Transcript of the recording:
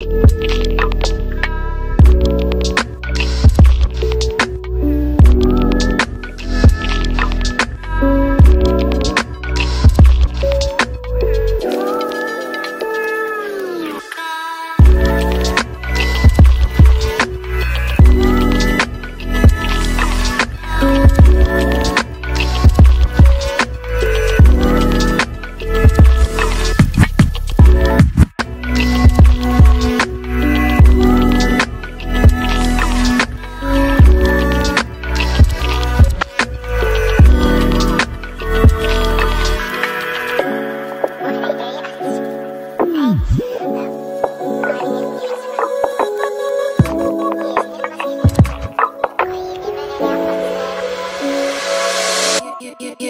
you yeah, you.